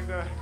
like that.